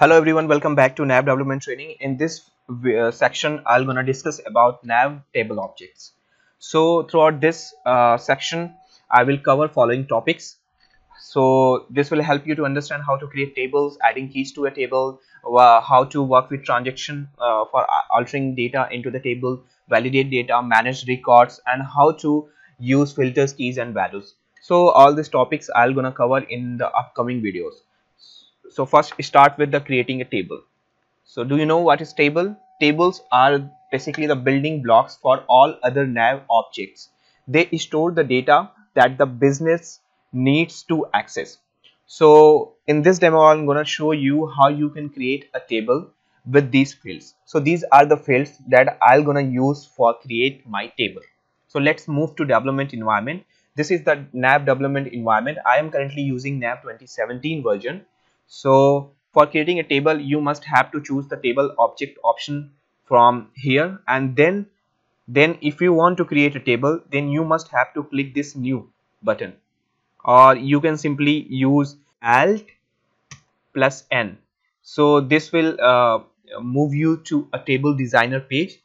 hello everyone. Welcome back to nav development training. In this uh, section i'm gonna discuss about nav table objects. So throughout this uh, section i will cover following topics. So this will help you to understand how to create tables adding keys to a table uh, how to work with transaction uh, for altering data into the table validate data manage records and how to use filters keys and values. So all these topics i'll gonna cover in the upcoming videos so first start with the creating a table. So do you know what is table? Tables are basically the building blocks for all other nav objects. They store the data that the business needs to access. So in this demo i'm going to show you how you can create a table with these fields. So these are the fields that i'm going to use for create my table. So let's move to development environment. This is the nav development environment. I am currently using nav 2017 version so for creating a table you must have to choose the table object option from here. And then then if you want to create a table then you must have to click this new button. Or you can simply use alt plus n. So this will uh, move you to a table designer page.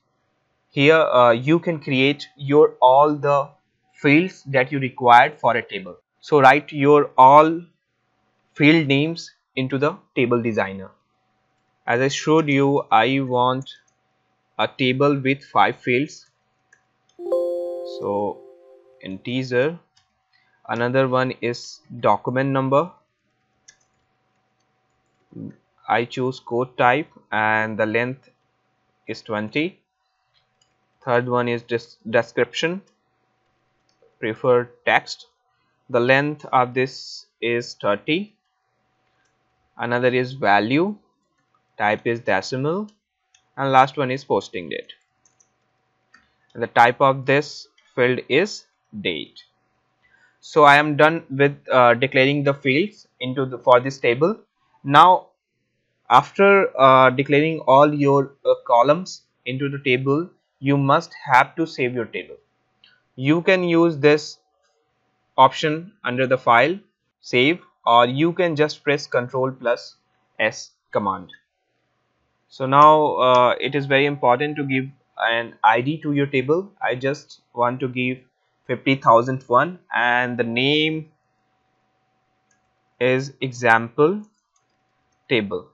Here uh, you can create your all the fields that you required for a table. So write your all field names into the table designer. As I showed you I want a table with five fields. So integer another one is document number. I choose code type and the length is 20 third one is description. Preferred text. The length of this is 30 another is value. Type is decimal. And last one is posting date. And the type of this field is date. So i am done with uh, declaring the fields into the for this table. Now after uh, declaring all your uh, columns into the table you must have to save your table. You can use this option under the file save or you can just press Control plus S command. So now uh, it is very important to give an ID to your table. I just want to give 50,001 and the name is example table.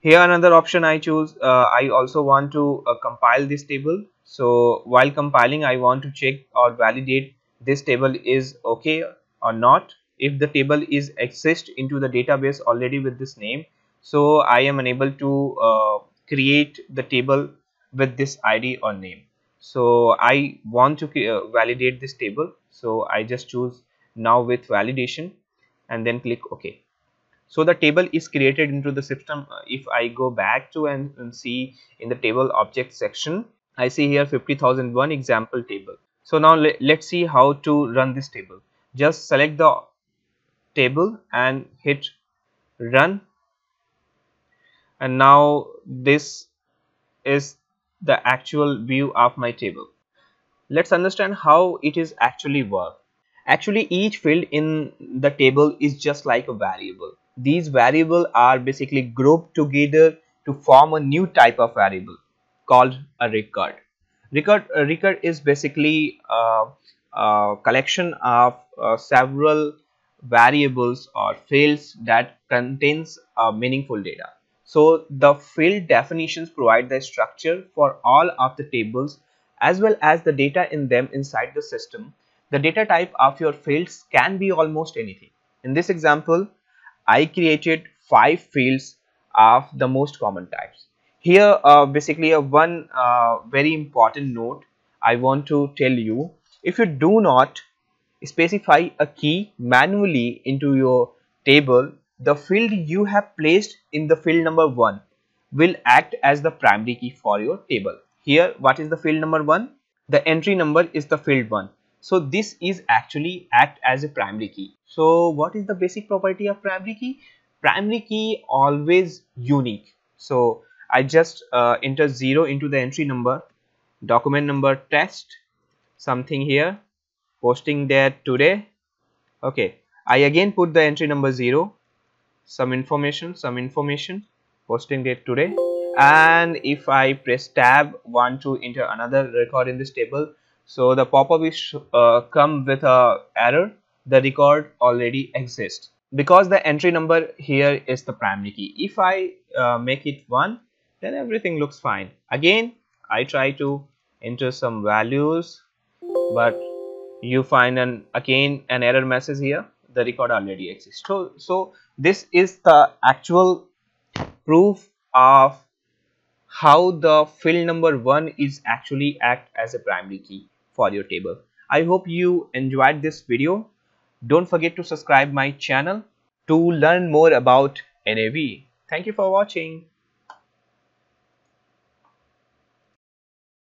Here another option I choose, uh, I also want to uh, compile this table. So while compiling I want to check or validate this table is okay or not if the table is accessed into the database already with this name so I am unable to uh, create the table with this ID or name. So I want to uh, validate this table. So I just choose now with validation and then click OK. So the table is created into the system. If I go back to and, and see in the table object section I see here 50001 example table. So now let, let's see how to run this table. Just select the table and hit run. And now this is the actual view of my table. Let's understand how it is actually work actually each field in the table is just like a variable. These variable are basically grouped together to form a new type of variable called a record. Record a record is basically a, a collection of uh, several variables or fields that contains uh, meaningful data. So the field definitions provide the structure for all of the tables as well as the data in them inside the system. The data type of your fields can be almost anything. In this example, I created five fields of the most common types. Here uh, basically a one uh, very important note I want to tell you if you do not specify a key manually into your table, the field you have placed in the field number 1 will act as the primary key for your table. Here what is the field number 1? The entry number is the field 1. So this is actually act as a primary key. So what is the basic property of primary key? Primary key always unique. So I just uh, enter 0 into the entry number, document number test, something here posting there today. Okay I again put the entry number 0 some information some information posting date today. And if I press tab want to enter another record in this table. So the pop-up is uh, come with a error. The record already exists. Because the entry number here is the primary key. If I uh, make it 1 then everything looks fine. Again I try to enter some values but you find an again an error message here. The record already exists. So so this is the actual proof of how the field number one is actually act as a primary key for your table. I hope you enjoyed this video. Don't forget to subscribe my channel to learn more about nav thank you for watching